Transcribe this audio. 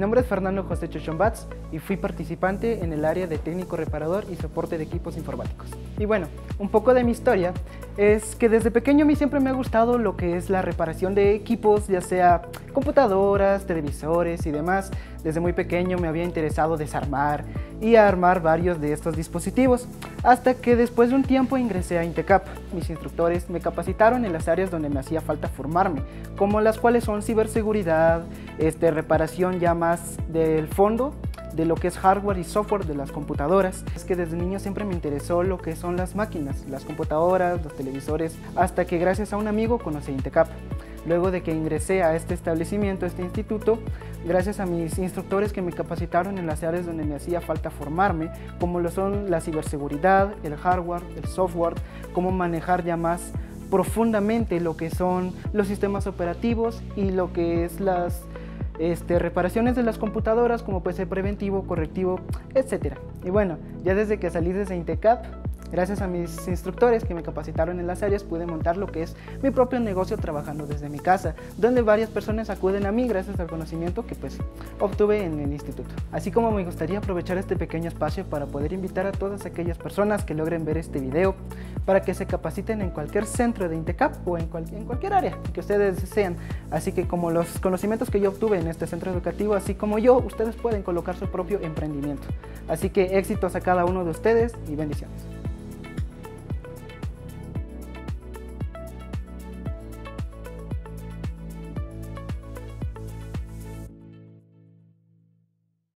nombre es Fernando José Chochombats y fui participante en el área de técnico reparador y soporte de equipos informáticos. Y bueno, un poco de mi historia es que desde pequeño a mí siempre me ha gustado lo que es la reparación de equipos, ya sea computadoras, televisores y demás. Desde muy pequeño me había interesado desarmar y armar varios de estos dispositivos, hasta que después de un tiempo ingresé a Intecap. Mis instructores me capacitaron en las áreas donde me hacía falta formarme, como las cuales son ciberseguridad, este, reparación ya más del fondo, de lo que es hardware y software de las computadoras. Es que desde niño siempre me interesó lo que son las máquinas, las computadoras, los televisores, hasta que gracias a un amigo conocí Intecap. Luego de que ingresé a este establecimiento, a este instituto, gracias a mis instructores que me capacitaron en las áreas donde me hacía falta formarme, como lo son la ciberseguridad, el hardware, el software, cómo manejar ya más profundamente lo que son los sistemas operativos y lo que es las este, reparaciones de las computadoras como puede ser preventivo, correctivo, etc. Y bueno, ya desde que salí de Intecap Gracias a mis instructores que me capacitaron en las áreas pude montar lo que es mi propio negocio trabajando desde mi casa, donde varias personas acuden a mí gracias al conocimiento que pues obtuve en el instituto. Así como me gustaría aprovechar este pequeño espacio para poder invitar a todas aquellas personas que logren ver este video para que se capaciten en cualquier centro de INTECAP o en, en cualquier área que ustedes desean. Así que como los conocimientos que yo obtuve en este centro educativo, así como yo, ustedes pueden colocar su propio emprendimiento. Así que éxitos a cada uno de ustedes y bendiciones.